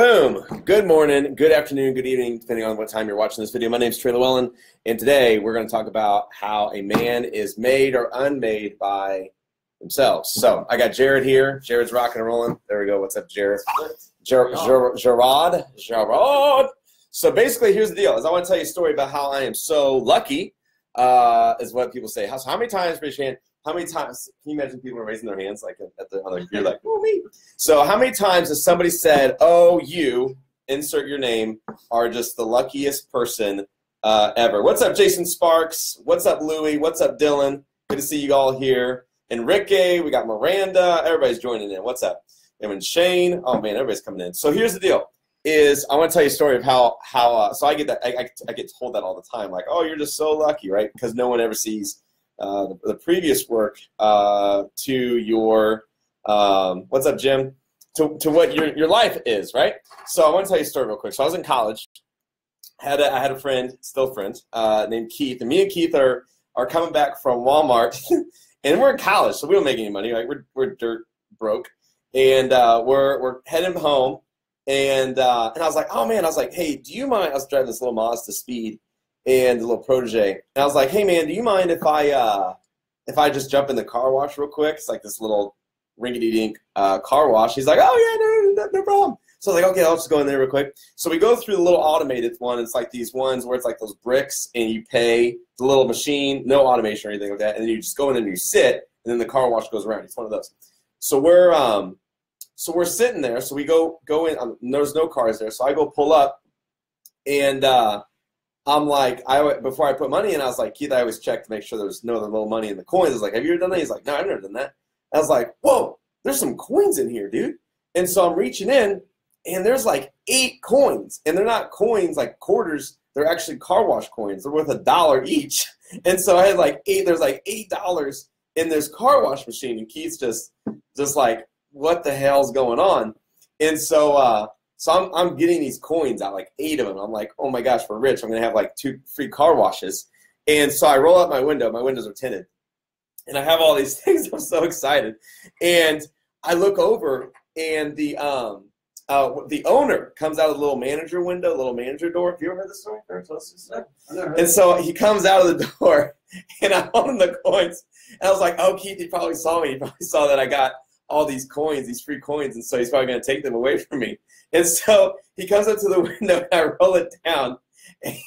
Boom. Good morning, good afternoon, good evening, depending on what time you're watching this video. My name is Trey Lewellen, and today we're going to talk about how a man is made or unmade by themselves. So I got Jared here. Jared's rocking and rolling. There we go. What's up, Jared? Ger- Ger- Gerard. Gerard. So basically, here's the deal: is I want to tell you a story about how I am so lucky. Uh, is what people say. How, so how many times, raise your hand, how many times can you imagine people raising their hands like at the on the you're like oh me so how many times has somebody said oh you insert your name are just the luckiest person uh, ever? What's up jason sparks? What's up louie? What's up dylan? Good to see you all here. And enrique we got miranda. Everybody's joining in. What's up? And shane. Oh man everybody's coming in. So here's the deal is i want to tell you a story of how how uh, so i get that I, I, I get told that all the time like oh you're just so lucky right? Because no one ever sees uh, the, previous work uh, to your um, what's up, Jim? To, to what your, your life is, right? So I want to tell you a story real quick. So I was in college. Had a, I had a friend, still friend, uh, named Keith, and me and Keith are are coming back from Walmart, and we're in college, so we don't make any money. Right? We're we're dirt broke, and uh, we're we're heading home, and uh, and I was like, oh man, I was like, hey, do you mind? I was driving this little Mazda to Speed, and the little protege. And I was like, hey man, do you mind if I uh, if I just jump in the car wash real quick? It's like this little ringy dink uh, car wash. He's like, oh yeah, no, no, no problem. So I was like, okay, I'll just go in there real quick. So we go through the little automated one. It's like these ones where it's like those bricks, and you pay the little machine, no automation or anything like that, and then you just go in and you sit, and then the car wash goes around. It's one of those. So we're um, so we're sitting there. So we go go in. Um, there's no cars there. So I go pull up, and uh, I'm like, I before I put money in, I was like, Keith, I always check to make sure there's no other little money in the coins. I was like, Have you ever done that? He's like, No, I've never done that. I was like, Whoa, there's some coins in here, dude. And so I'm reaching in, and there's like eight coins, and they're not coins like quarters. They're actually car wash coins. They're worth a dollar each. And so I had like eight. There's like eight dollars in this car wash machine, and Keith's just, just like, what the hell's going on? And so uh, so I'm, I'm getting these coins out, like eight of them. I'm like, oh my gosh, we're rich. I'm going to have like two free car washes. And so I roll out my window. My windows are tinted. And I have all these things. I'm so excited. And I look over and the um uh, the owner comes out of the little manager window, little manager door. Have you ever heard this story? And so he comes out of the door, and I hold him the coins. And I was like, "Oh, Keith, he probably saw me. He probably saw that I got all these coins, these free coins, and so he's probably going to take them away from me." And so he comes up to the window and I roll it down.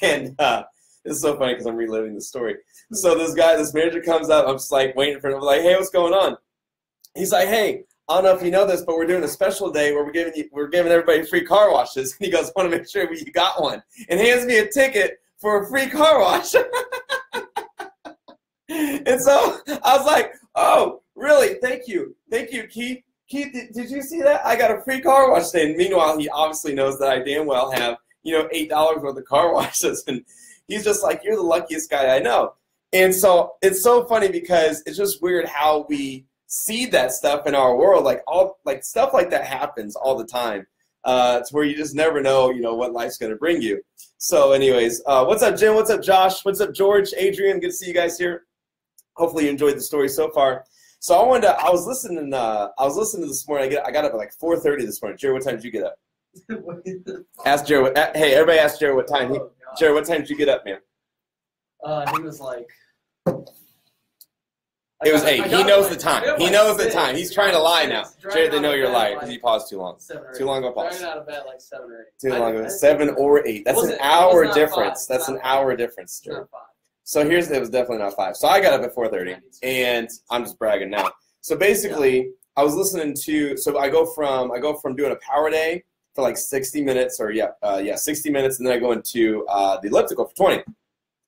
And uh, it's so funny because I'm reliving the story. So this guy, this manager comes up. I'm just like waiting for him. I'm like, hey, what's going on? He's like, hey, I don't know if you know this, but we're doing a special day where we're giving you, we're giving everybody free car washes. And he goes, want to make sure you got one, and hands me a ticket for a free car wash. and so I was like, oh, really? Thank you, thank you, Keith. Keith, did, did you see that? I got a free car wash today. And meanwhile, he obviously knows that I damn well have, you know, $8 worth of car washes. And he's just like, you're the luckiest guy I know. And so it's so funny because it's just weird how we see that stuff in our world. Like all like stuff like that happens all the time. Uh, it's where you just never know, you know, what life's going to bring you. So, anyways, uh, what's up, Jim? What's up, Josh? What's up, George? Adrian? Good to see you guys here. Hopefully, you enjoyed the story so far. So I wanted to, I was listening. Uh, I was listening this morning. I get. I got up at like 4:30 this morning. Jared, what time did you get up? ask. What, uh, hey, everybody, ask Jared what time. He, oh, Jared, what time did you get up, man? Uh, he was like. It was eight. He knows the time. He knows the time. He's trying to lie now. Jared, they know you're lying because you paused too long. Too long ago pause. out of bed like seven or eight. Too long ago. Seven or eight. That's an hour difference. That's an hour difference, Jared. So here's it was definitely not five. So I got up at four thirty, and I'm just bragging now. So basically, I was listening to. So I go from I go from doing a power day for like 60 minutes, or yeah, uh, yeah, 60 minutes, and then I go into uh, the elliptical for 20.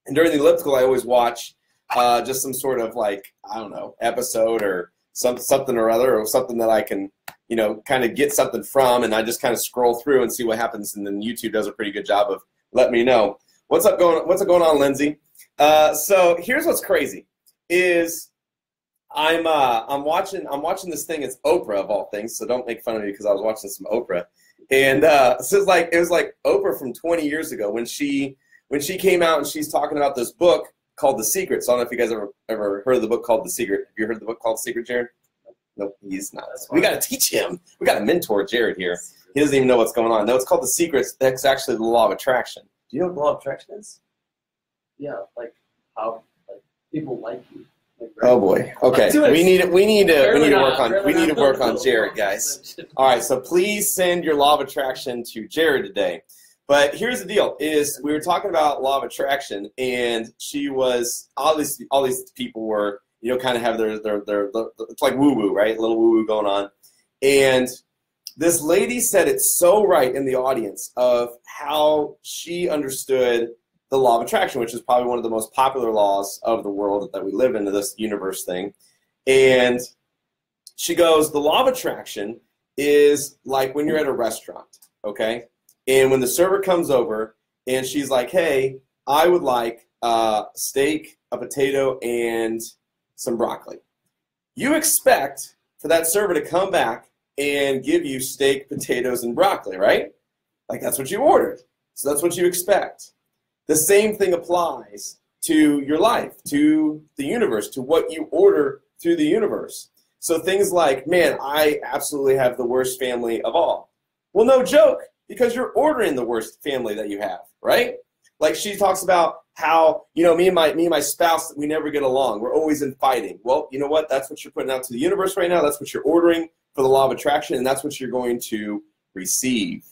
And during the elliptical, I always watch uh, just some sort of like I don't know episode or some something or other, or something that I can you know kind of get something from, and I just kind of scroll through and see what happens, and then YouTube does a pretty good job of letting me know what's up going what's up going on, Lindsay. Uh, so here's what's crazy is I'm uh, I'm watching I'm watching this thing. It's Oprah of all things, so don't make fun of me because I was watching some Oprah, and uh, so it's like it was like Oprah from 20 years ago when she when she came out and she's talking about this book called The Secret. So I don't know if you guys ever ever heard of the book called The Secret. Have you heard of the book called The Secret, Jared? Nope, he's not. We got to teach him. We got to mentor Jared here. He doesn't even know what's going on. No, it's called the secrets. That's actually the law of attraction. Do you know what the law of attraction is? Yeah, like how like people like you. Like, Oh boy. Okay. We need we need to we need to work on we need to work on Jared, guys. All right, so please send your law of attraction to Jared today. But here's the deal: is we were talking about law of attraction, and she was all these all these people were you know kind of have their their their, it's like woo woo right, a little woo woo going on, and this lady said it so right in the audience of how she understood the law of attraction, which is probably one of the most popular laws of the world that we live in, this universe thing, and she goes, the law of attraction is like when you're at a restaurant, okay? And when the server comes over and she's like, hey, I would like uh, steak, a potato, and some broccoli. You expect for that server to come back and give you steak, potatoes, and broccoli, right? Like that's what you ordered. So that's what you expect. The same thing applies to your life, to the universe, to what you order through the universe. So things like, man, I absolutely have the worst family of all. Well, no joke, because you're ordering the worst family that you have, right? Like she talks about how, you know, me and my me and my spouse, we never get along. We're always in fighting. Well, you know what? That's what you're putting out to the universe right now. That's what you're ordering for the law of attraction, and that's what you're going to receive.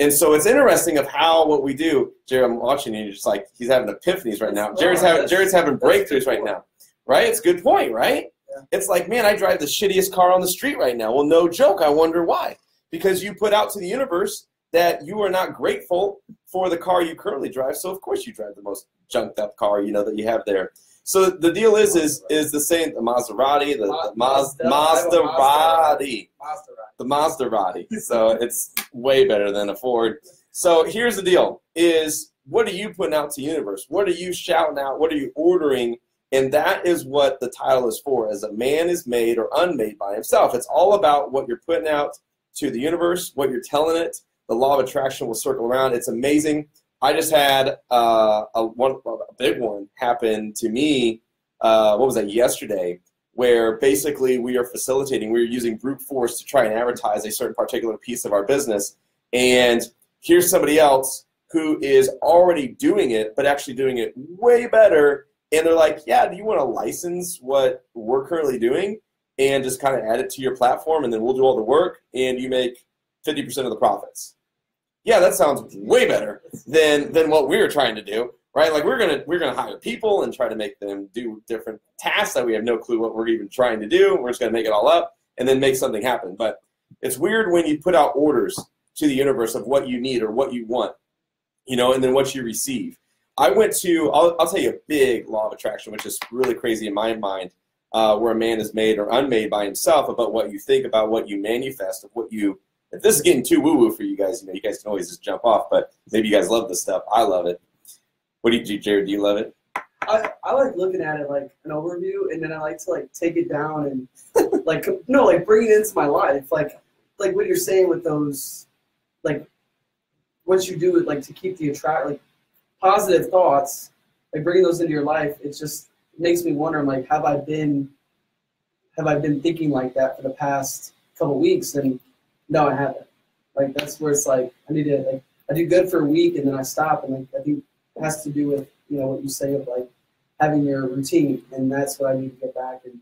And so it's interesting of how what we do. Jared, I'm watching you. You're just like he's having epiphanies right now. Jared's having Jared's having breakthroughs right now, right? It's a good point, right? Yeah. It's like, man, I drive the shittiest car on the street right now. Well, no joke. I wonder why. Because you put out to the universe that you are not grateful for the car you currently drive. So of course you drive the most junked up car you know that you have there. So the deal is is is the same the Maserati, the, the a Maserati the Maserati. So it's way better than a Ford. So here's the deal: is what are you putting out to the universe? What are you shouting out? What are you ordering? And that is what the title is for. As a man is made or unmade by himself. It's all about what you're putting out to the universe, what you're telling it. The law of attraction will circle around. It's amazing. I just had uh, a one a big one happen to me. Uh, what was that? Yesterday, where basically we are facilitating, we're using brute force to try and advertise a certain particular piece of our business. And here's somebody else who is already doing it, but actually doing it way better. And they're like, yeah, do you want to license what we're currently doing and just kind of add it to your platform and then we'll do all the work and you make 50% of the profits? Yeah, that sounds way better than than what we were trying to do, right? Like we're gonna we're gonna hire people and try to make them do different tasks that we have no clue what we're even trying to do. We're just gonna make it all up and then make something happen. But it's weird when you put out orders to the universe of what you need or what you want, you know, and then what you receive. I went to I'll, I'll tell you a big law of attraction, which is really crazy in my mind, uh, where a man is made or unmade by himself about what you think about what you manifest of what you if this is getting too woo woo for you guys, you know, you guys can always just jump off. But maybe you guys love this stuff. I love it. What do you do, Jared? Do you love it? I, I like looking at it like an overview, and then I like to like take it down and like no, like bring it into my life, like like what you're saying with those, like what you do like to keep the attract like positive thoughts, like bringing those into your life. It just makes me wonder, like, have I been, have I been thinking like that for the past couple weeks? And no, I haven't. Like that's where it's like I need to like I do good for a week and then I stop, and like I think it has to do with you know what you say of like having your routine, and that's what I need to get back. And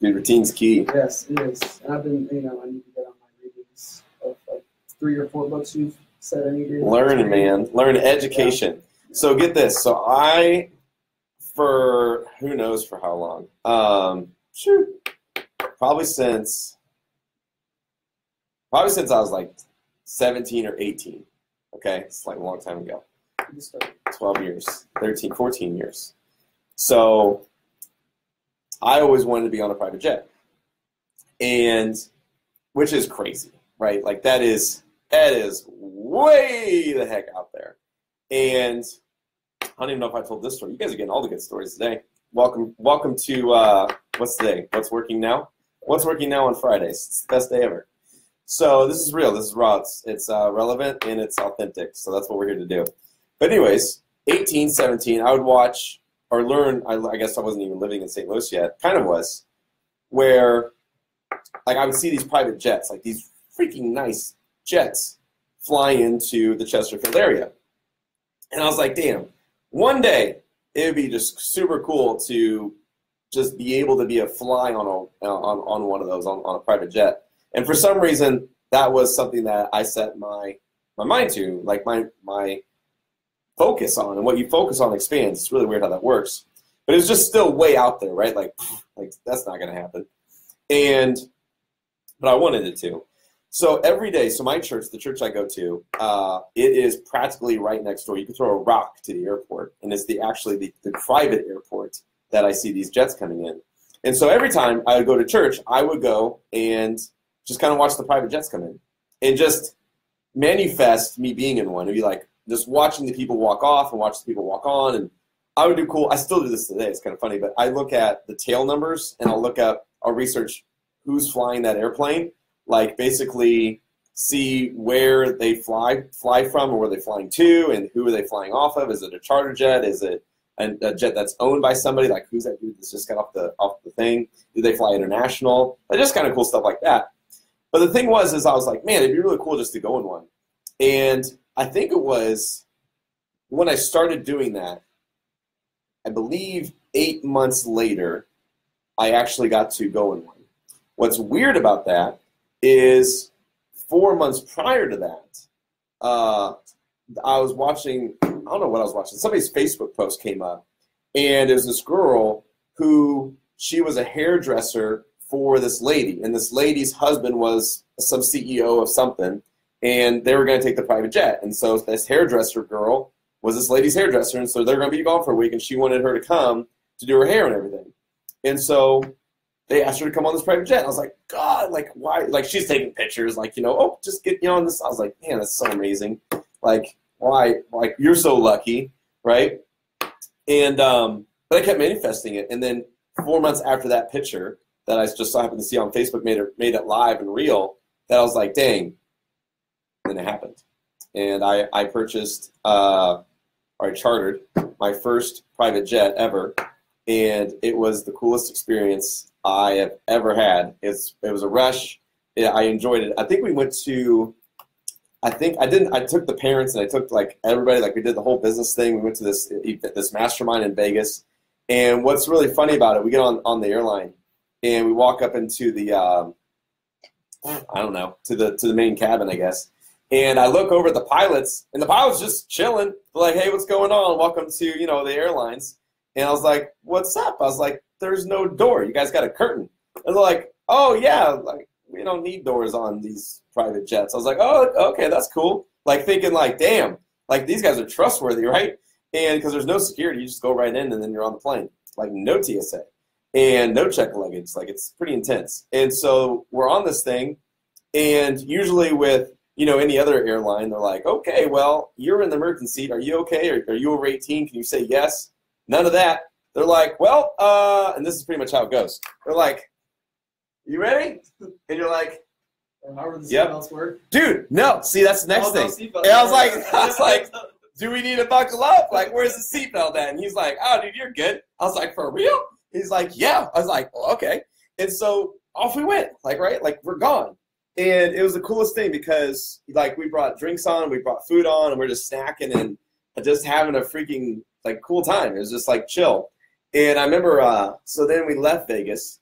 Dude, routine's key. yes, it is. And I've been you know I need to get on my readings of like three or four books you've said I need to Learn, man. Learn education. So get this. So I, for who knows for how long, um, shoot, probably since, probably since I was like 17 or 18. Okay, it's like a long time ago. 12 years, 13, 14 years. So I always wanted to be on a private jet. And which is crazy, right? Like that is that is way the heck out there. And I don't even know if I told this story. You guys are getting all the good stories today. Welcome, welcome to uh, what's today? What's working now? What's working now on Fridays? It's the best day ever. So this is real. This is raw. It's, it's uh, relevant and it's authentic. So that's what we're here to do. But anyways, 18, 17, I would watch or learn. I, I guess I wasn't even living in St. Louis yet. Kind of was, where like I would see these private jets, like these freaking nice jets, fly into the Chesterfield area. And I was like, damn, one day it would be just super cool to just be able to be a fly on a on, on one of those on, on a private jet. And for some reason, that was something that I set my my mind to, like my my focus on, and what you focus on expands. It's really weird how that works, but it's just still way out there, right? Like, like that's not going to happen. And but I wanted it to. So every day, so my church, the church I go to, uh, it is practically right next door. You can throw a rock to the airport, and it's the actually the, the private airport that I see these jets coming in. And so every time I would go to church, I would go and just kind of watch the private jets come in, and just manifest me being in one. It'd be like just watching the people walk off and watch the people walk on, and I would do cool. I still do this today. It's kind of funny, but I look at the tail numbers and I'll look up. I'll research who's flying that airplane like basically see where they fly fly from or where they're flying to and who are they flying off of. Is it a charter jet? Is it a jet that's owned by somebody? Like who's that dude that's just got off the off the thing? Do they fly international? Just kind of cool stuff like that. But the thing was, is I was like, man, it'd be really cool just to go in one. And I think it was when I started doing that. I believe eight months later, I actually got to go in one. What's weird about that is four months prior to that, uh, I was watching, I don't know what I was watching, somebody's Facebook post came up, and it was this girl who she was a hairdresser for this lady, and this lady's husband was some CEO of something, and they were going to take the private jet. And so this hairdresser girl was this lady's hairdresser, and so they're going to be gone for a week, and she wanted her to come to do her hair and everything. And so they asked her to come on this private jet. I was like, God, like why? Like she's taking pictures, like you know, oh, just get you know on this. I was like, man, that's so amazing. Like why? Like you're so lucky, right? And um, but I kept manifesting it, and then four months after that picture that I just so happened to see on Facebook made it made it live and real. That I was like, dang. And then it happened, and I I purchased uh, or I chartered my first private jet ever, and it was the coolest experience I have ever had. It's it was a rush. Yeah, I enjoyed it. I think we went to. I think I didn't. I took the parents and I took like everybody. Like we did the whole business thing. We went to this this mastermind in Vegas. And what's really funny about it, we get on on the airline and we walk up into the. Um, I don't know to the to the main cabin, I guess. And I look over at the pilots, and the pilots just chilling. They're like, "Hey, what's going on? Welcome to you know the airlines." And I was like, "What's up?" I was like, there's no door. You guys got a curtain. And they're like, oh yeah, like we don't need doors on these private jets. I was like, oh okay, that's cool. Like thinking like, damn, like these guys are trustworthy, right? And because there's no security, you just go right in and then you're on the plane. Like no TSA and no check luggage. Like it's pretty intense. And so we're on this thing, and usually with you know any other airline, they're like, okay, well you're in the emergency seat. Are you okay? Are, are you over 18? Can you say yes? None of that. They're like, well, uh, and this is pretty much how it goes. They're like, you ready? And you're like, However the Yep. seatbelts work. dude, no. See, that's the next Oh, thing. seatbelt. And I was like, I was like, do we need to buckle up? Like, where's the seatbelt at? And he's like, oh, dude, you're good. I was like, for real? He's like, yeah. I was like, okay. And so off we went, like, right? Like, we're gone. And it was the coolest thing because, like, we brought drinks on, we brought food on, and we're just snacking and just having a freaking, like, cool time. It was just, like, chill. And I remember, uh, so then we left Vegas.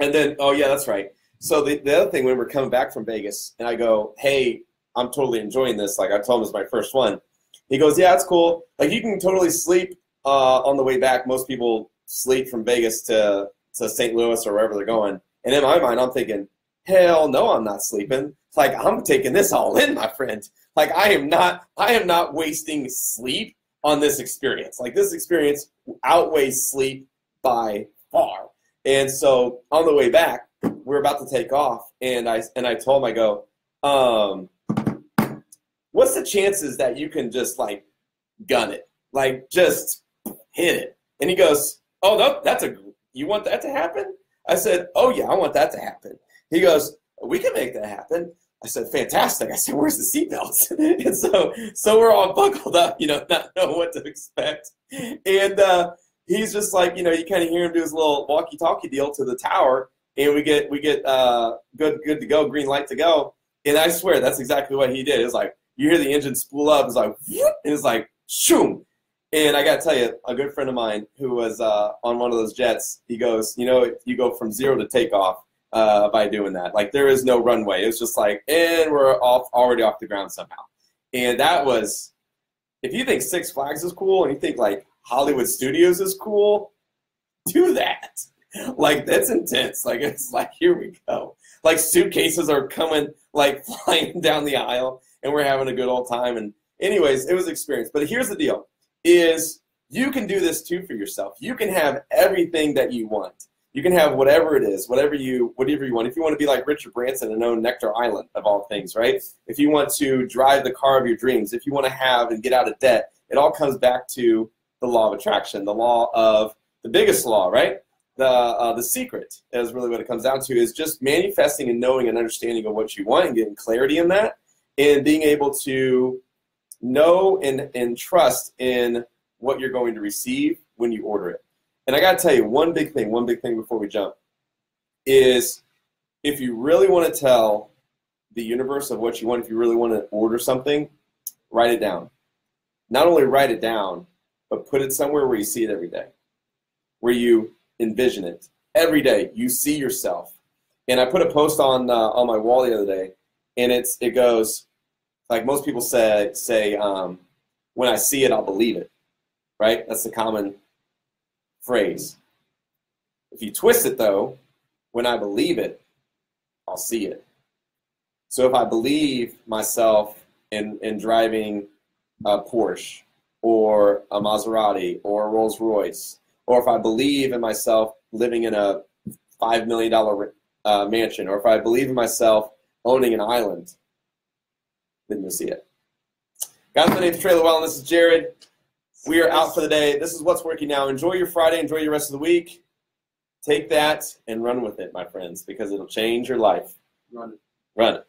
And then, oh, yeah, that's right. So the, the other thing, when we're coming back from Vegas, and I go, hey, I'm totally enjoying this. Like, I told him it's my first one. He goes, yeah, it's cool. Like, you can totally sleep uh, on the way back. Most people sleep from Vegas to, to St. Louis or wherever they're going. And in my mind, I'm thinking, hell no, I'm not sleeping. It's like, I'm taking this all in, my friend. Like, I am not, I am not wasting sleep on this experience. Like, this experience outweighs sleep by far. And so on the way back, we're about to take off, and I and I told him, I go, um, what's the chances that you can just like gun it, like just hit it? And he goes, oh, no, that's a you want that to happen? I said, oh yeah, I want that to happen. He goes, we can make that happen. I said, fantastic. I said, where's the seatbelts? and so, so we're all buckled up, you know, not knowing what to expect. And uh, he's just like, you know, you kind of hear him do his little walkie-talkie deal to the tower, and we get we get uh, good good to go, green light to go. And I swear that's exactly what he did. It's like you hear the engine spool up, it's like and it's like shoom. And I gotta tell you, a good friend of mine who was uh, on one of those jets, he goes, you know, you go from zero to takeoff uh, by doing that. Like there is no runway. It's just like, and we're off already off the ground somehow. And that was, if you think Six Flags is cool and you think like Hollywood Studios is cool, do that. Like that's intense. Like it's like here we go. Like suitcases are coming like flying down the aisle, and we're having a good old time. And anyways, it was experience. But here's the deal: is you can do this too for yourself. You can have everything that you want. You can have whatever it is, whatever you whatever you want. If you want to be like Richard Branson and own Necker Island of all things, right? If you want to drive the car of your dreams, if you want to have and get out of debt, it all comes back to the law of attraction, the law of the biggest law, right? The uh, the secret is really what it comes down to is just manifesting and knowing and understanding of what you want and getting clarity in that, and being able to know and, and trust in what you're going to receive when you order it. And I got to tell you, one big thing, one big thing before we jump is if you really want to tell the universe of what you want, if you really want to order something, write it down. Not only write it down, but put it somewhere where you see it every day, where you envision it every day. You see yourself. And I put a post on uh, on my wall the other day, and it's it goes like most people say say um, when I see it, I'll believe it. Right? That's the common phrase. If you twist it though, when I believe it, I'll see it. So if I believe myself in, in driving a Porsche or a Maserati or a Rolls Royce, or if I believe in myself living in a $5 million uh, mansion, or if I believe in myself owning an island, then you'll see it. Guys, my name is Trey Lewellen. This is Jared. We are out for the day. This is what's working now. Enjoy your Friday. Enjoy your rest of the week. Take that and run with it, my friends, because it'll change your life. Run. It. Run it.